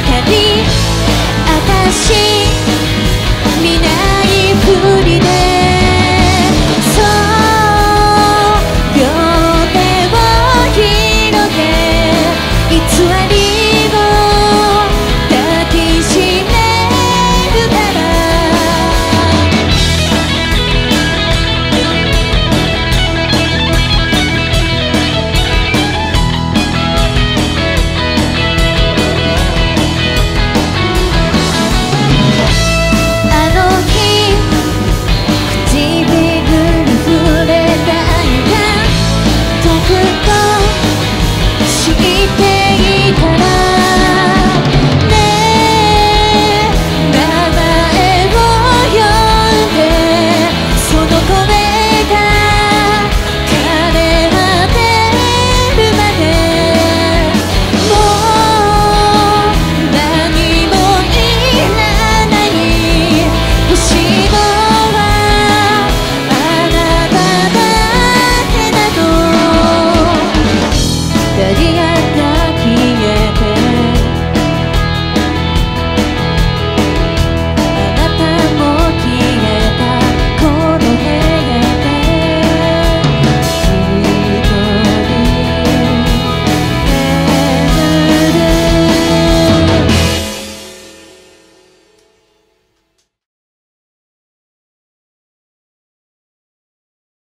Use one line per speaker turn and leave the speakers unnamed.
光